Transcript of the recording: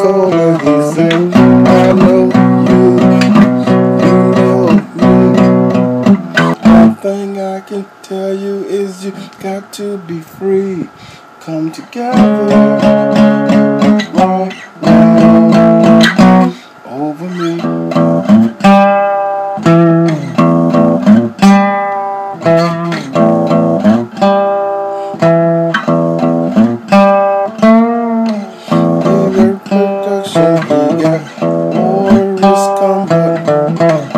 Coca-Cola, he said, I know you, you know me. One thing I can tell you is you got to be free. Come together. thương